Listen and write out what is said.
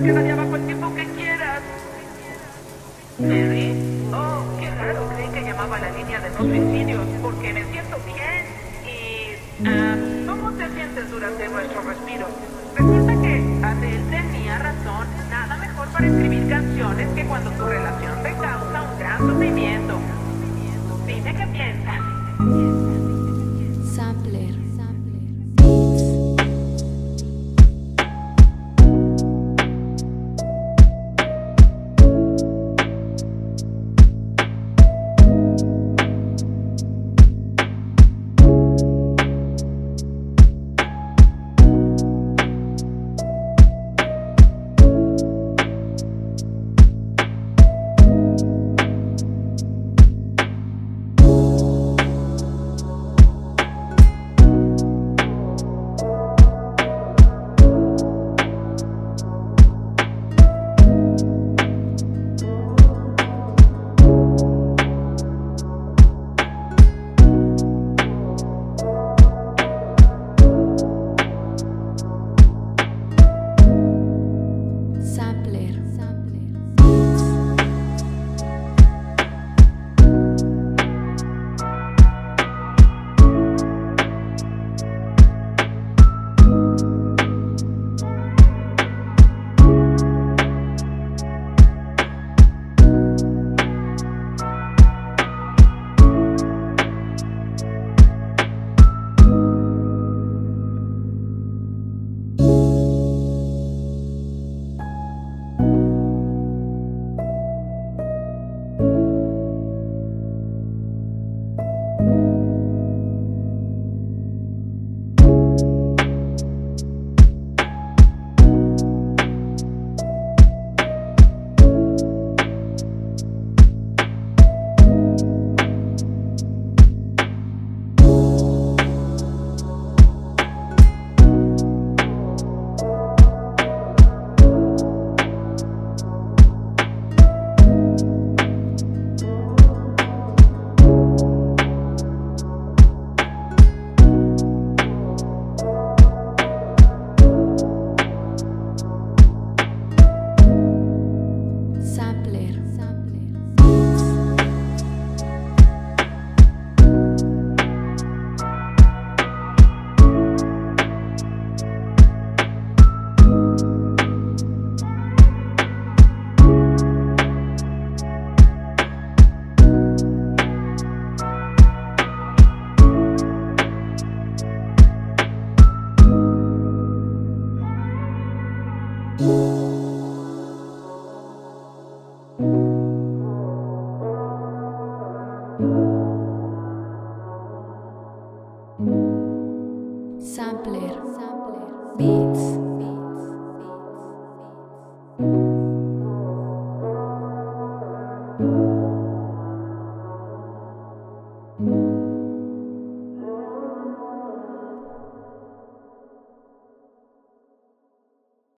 me quedaría bajo el tiempo que quieras. Mary, oh, qué raro, creí que llamaba la línea de no suicidios, porque me siento bien. Y, ah, ¿cómo te sientes durante nuestro respiro? Resulta que Adele tenía razón, nada mejor para escribir canciones que cuando tu relación te causa un gran sufrimiento. Dime qué piensas. Sampler. Beats.